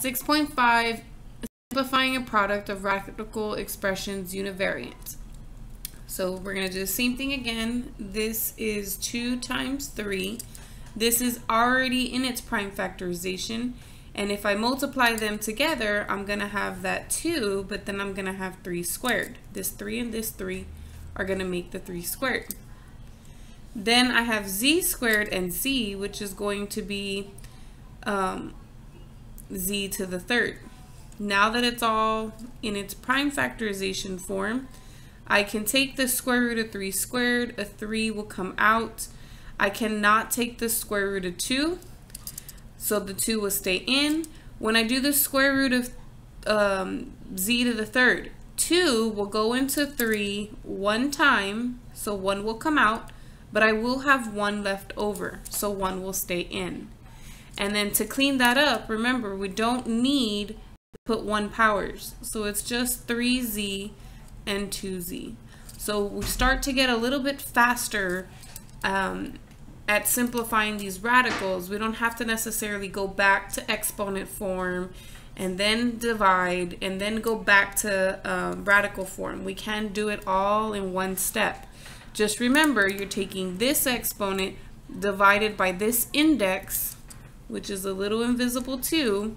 6.5, simplifying a product of radical expressions univariate. So we're going to do the same thing again. This is 2 times 3. This is already in its prime factorization. And if I multiply them together, I'm going to have that 2, but then I'm going to have 3 squared. This 3 and this 3 are going to make the 3 squared. Then I have z squared and z, which is going to be um, z to the third. Now that it's all in its prime factorization form, I can take the square root of 3 squared, a 3 will come out. I cannot take the square root of 2, so the 2 will stay in. When I do the square root of um, z to the third, 2 will go into 3 one time, so 1 will come out, but I will have 1 left over, so 1 will stay in. And then to clean that up, remember, we don't need to put 1 powers, so it's just 3z and 2z. So we start to get a little bit faster um, at simplifying these radicals. We don't have to necessarily go back to exponent form and then divide and then go back to um, radical form. We can do it all in one step. Just remember you're taking this exponent divided by this index, which is a little invisible too,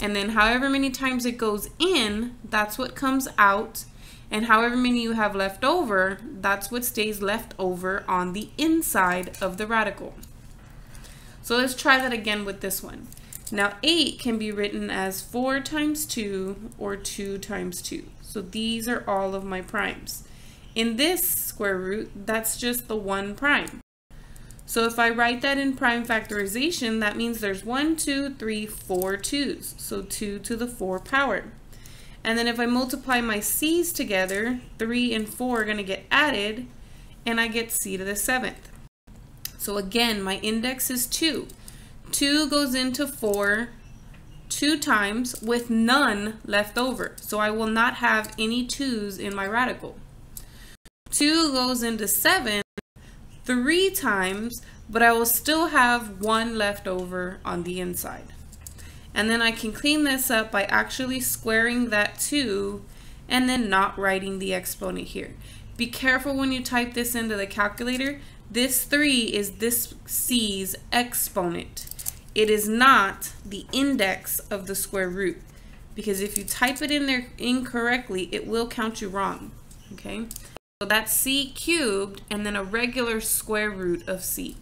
and then however many times it goes in, that's what comes out and however many you have left over, that's what stays left over on the inside of the radical. So let's try that again with this one. Now 8 can be written as 4 times 2 or 2 times 2. So these are all of my primes. In this square root, that's just the 1 prime. So if I write that in prime factorization, that means there's 1, 2, 3, 4 2's. So 2 to the 4 power. And then if I multiply my c's together, 3 and 4 are going to get added, and I get c to the 7th. So again, my index is 2. 2 goes into 4 two times with none left over. So I will not have any 2's in my radical. 2 goes into 7 three times, but I will still have 1 left over on the inside. And then I can clean this up by actually squaring that 2 and then not writing the exponent here. Be careful when you type this into the calculator. This 3 is this c's exponent. It is not the index of the square root because if you type it in there incorrectly, it will count you wrong, okay? So that's c cubed and then a regular square root of c.